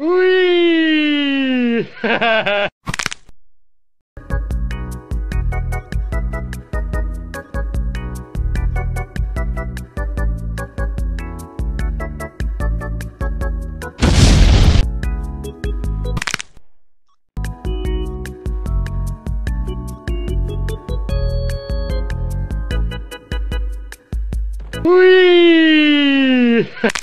Whee! Whee!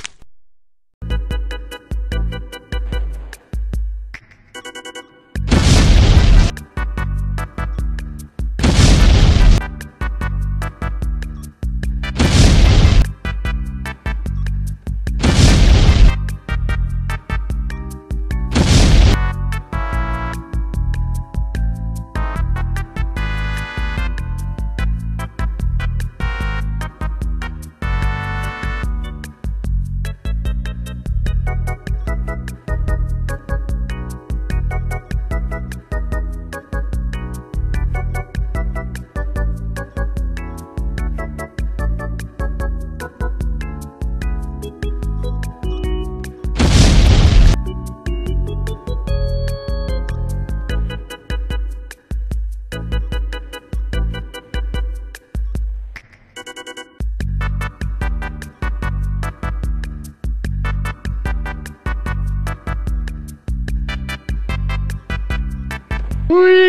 Whee!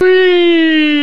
Whee!